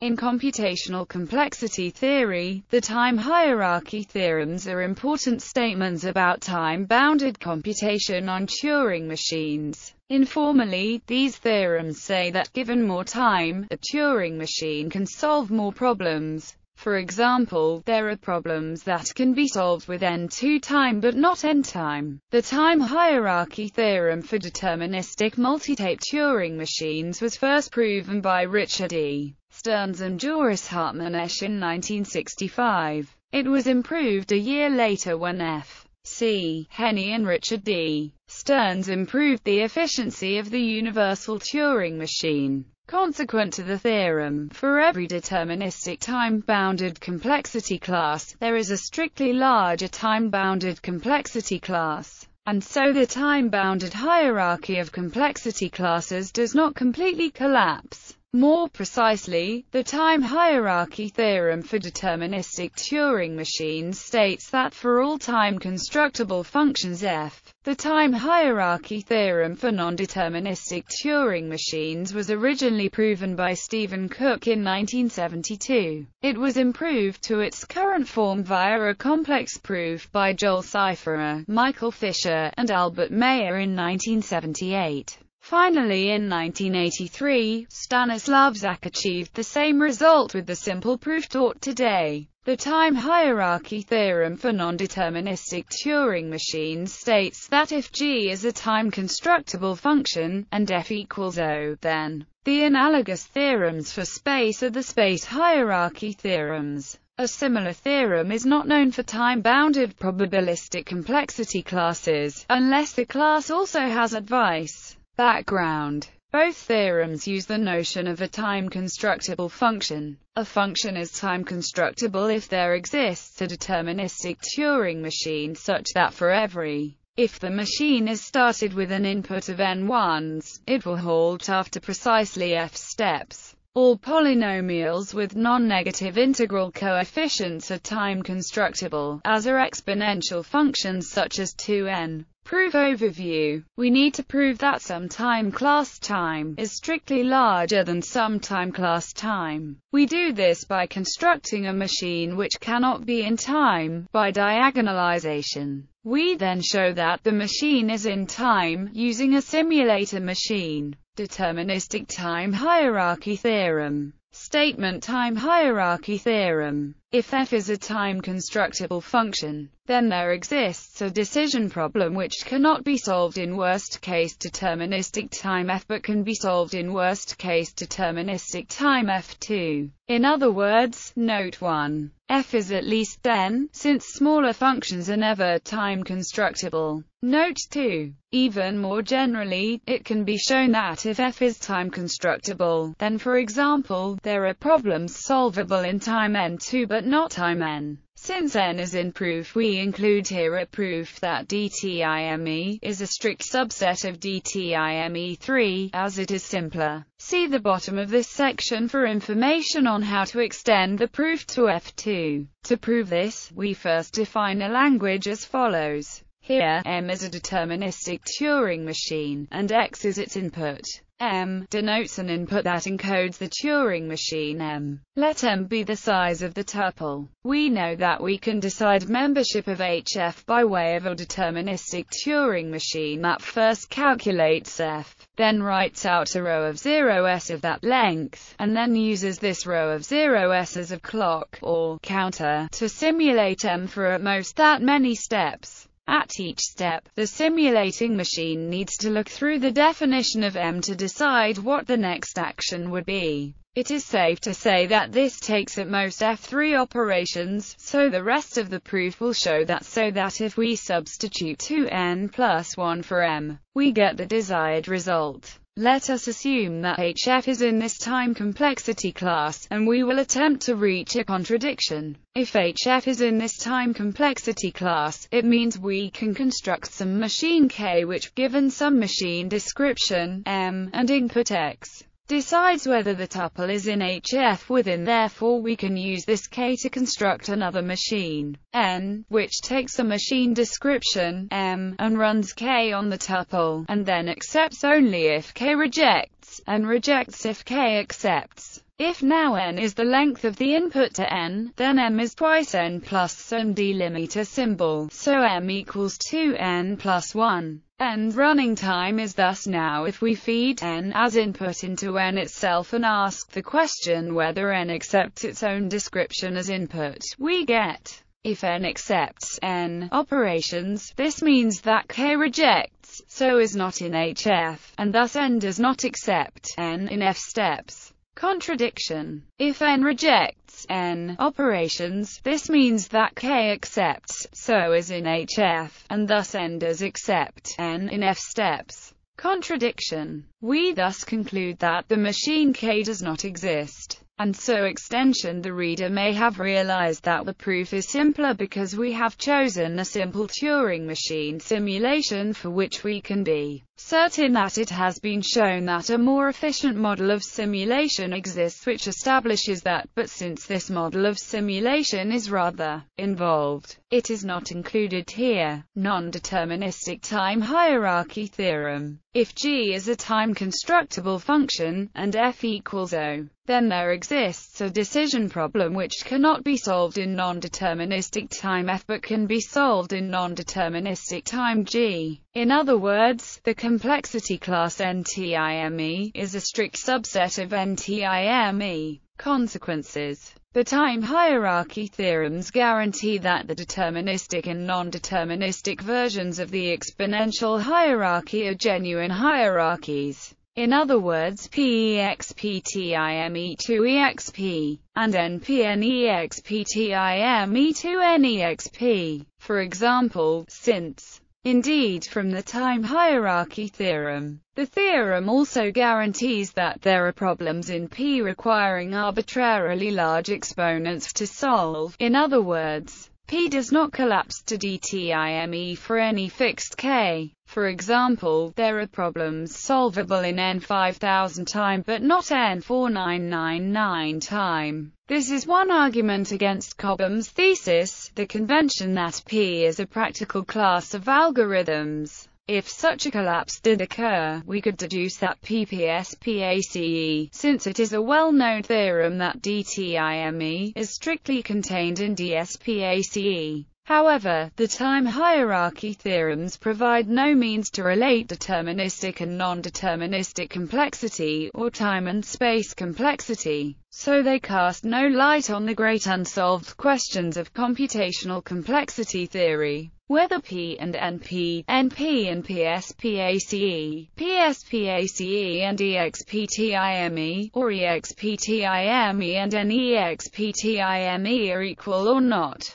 In computational complexity theory, the time hierarchy theorems are important statements about time-bounded computation on Turing machines. Informally, these theorems say that given more time, a Turing machine can solve more problems. For example, there are problems that can be solved with n2 time but not n time. The time hierarchy theorem for deterministic multitape Turing machines was first proven by Richard E. Stearns and Juris Hartmanis in 1965. It was improved a year later when F. C. Hennie and Richard D. Stearns improved the efficiency of the universal Turing machine. Consequent to the theorem, for every deterministic time-bounded complexity class, there is a strictly larger time-bounded complexity class. And so the time-bounded hierarchy of complexity classes does not completely collapse. More precisely, the time hierarchy theorem for deterministic Turing machines states that for all time-constructible functions f, the time hierarchy theorem for non-deterministic Turing machines was originally proven by Stephen Cook in 1972. It was improved to its current form via a complex proof by Joel Seiferas, Michael Fischer, and Albert Meyer in 1978. Finally in 1983, Stanislav Zak achieved the same result with the simple proof taught today. The time hierarchy theorem for non-deterministic Turing machines states that if g is a time-constructible function, and f equals O, then the analogous theorems for space are the space hierarchy theorems. A similar theorem is not known for time-bounded probabilistic complexity classes, unless the class also has advice. Background both theorems use the notion of a time-constructible function. A function is time-constructible if there exists a deterministic Turing machine such that for every if the machine is started with an input of n ones, it will halt after precisely f steps. All polynomials with non-negative integral coefficients are time-constructible, as are exponential functions such as 2n. Proof overview. We need to prove that some time class time is strictly larger than some time class time. We do this by constructing a machine which cannot be in time, by diagonalization. We then show that the machine is in time, using a simulator machine. Deterministic time hierarchy theorem. Statement time hierarchy theorem. If f is a time-constructible function, then there exists a decision problem which cannot be solved in worst-case deterministic time f but can be solved in worst-case deterministic time f2. In other words, note 1. f is at least n, since smaller functions are never time-constructible. Note 2. Even more generally, it can be shown that if f is time-constructible, then for example, there are problems solvable in time n2 but not time n. Since n is in proof we include here a proof that DTIME is a strict subset of DTIME3, as it is simpler. See the bottom of this section for information on how to extend the proof to F2. To prove this, we first define a language as follows. Here, M is a deterministic Turing machine, and X is its input. M denotes an input that encodes the Turing machine M. Let M be the size of the tuple. We know that we can decide membership of HF by way of a deterministic Turing machine that first calculates F, then writes out a row of 0s of that length, and then uses this row of 0s as a clock, or counter, to simulate M for at most that many steps. At each step, the simulating machine needs to look through the definition of M to decide what the next action would be. It is safe to say that this takes at most F3 operations, so the rest of the proof will show that so that if we substitute 2n plus 1 for m, we get the desired result. Let us assume that HF is in this time complexity class, and we will attempt to reach a contradiction. If HF is in this time complexity class, it means we can construct some machine K which, given some machine description, M, and input X, decides whether the tuple is in HF within therefore we can use this K to construct another machine, N, which takes a machine description, M, and runs K on the tuple, and then accepts only if K rejects, and rejects if K accepts. If now n is the length of the input to n, then m is twice n plus some delimiter symbol, so m equals 2n plus 1. End running time is thus now if we feed n as input into n itself and ask the question whether n accepts its own description as input, we get if n accepts n operations, this means that k rejects, so is not in HF, and thus n does not accept n in F steps. Contradiction. If n rejects n operations, this means that k accepts, so is in HF, and thus n does accept n in F steps. Contradiction. We thus conclude that the machine k does not exist and so extension the reader may have realized that the proof is simpler because we have chosen a simple Turing machine simulation for which we can be certain that it has been shown that a more efficient model of simulation exists which establishes that, but since this model of simulation is rather involved, it is not included here. Non-deterministic time hierarchy theorem. If g is a time-constructible function, and f equals O, then there exists a decision problem which cannot be solved in non-deterministic time f but can be solved in non-deterministic time g. In other words, the complexity class NTIME is a strict subset of NTIME. Consequences the time hierarchy theorems guarantee that the deterministic and non-deterministic versions of the exponential hierarchy are genuine hierarchies. In other words PEXPTIME2EXP, and NPNEXPTIME2NEXP. For example, since Indeed, from the time hierarchy theorem, the theorem also guarantees that there are problems in P requiring arbitrarily large exponents to solve. In other words, P does not collapse to DTIME for any fixed k. For example, there are problems solvable in n5000 time but not n4999 time. This is one argument against Cobham's thesis, the convention that P is a practical class of algorithms. If such a collapse did occur, we could deduce that PPSPACE, since it is a well-known theorem that DTIME is strictly contained in DSPACE. However, the time hierarchy theorems provide no means to relate deterministic and non-deterministic complexity, or time and space complexity, so they cast no light on the great unsolved questions of computational complexity theory whether P and NP, NP and PSPACE, PSPACE and EXPTIME, or EXPTIME and NEXPTIME are equal or not.